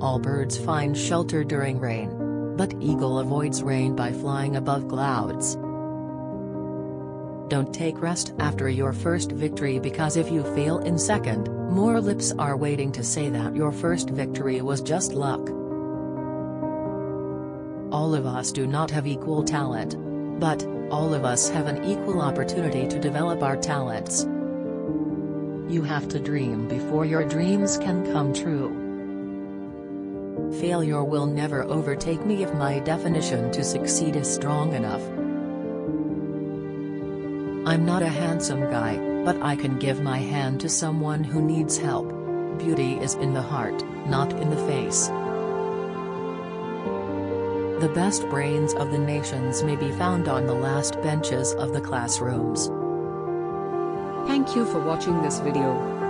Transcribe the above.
All birds find shelter during rain. But eagle avoids rain by flying above clouds. Don't take rest after your first victory because if you fail in second, more lips are waiting to say that your first victory was just luck. All of us do not have equal talent. But, all of us have an equal opportunity to develop our talents. You have to dream before your dreams can come true. Failure will never overtake me if my definition to succeed is strong enough. I'm not a handsome guy, but I can give my hand to someone who needs help. Beauty is in the heart, not in the face. The best brains of the nations may be found on the last benches of the classrooms. Thank you for watching this video.